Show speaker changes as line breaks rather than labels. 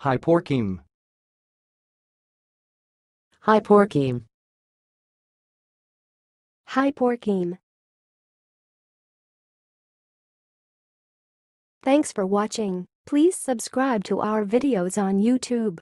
Hyporcheme.
Hyporcheme.
Hyporcheme. Thanks for watching. Please subscribe to our videos on YouTube.